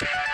Bye.